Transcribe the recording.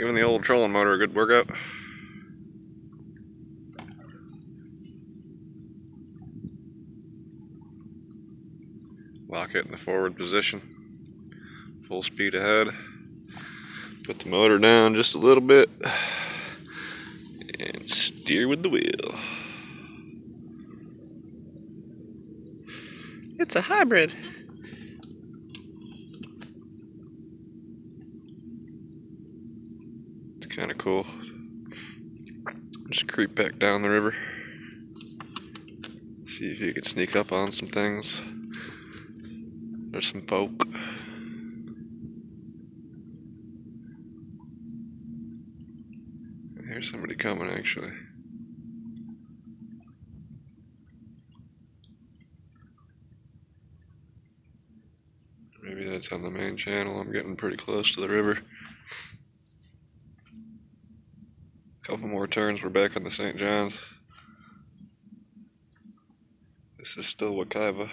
Giving the old trolling motor a good workout. Lock it in the forward position. Full speed ahead. Put the motor down just a little bit. And steer with the wheel. It's a hybrid. It's kind of cool. Just creep back down the river. See if you can sneak up on some things. There's some folk. Here's somebody coming actually. Maybe that's on the main channel. I'm getting pretty close to the river. Couple more turns, we're back on the St. John's. This is still Wekiva.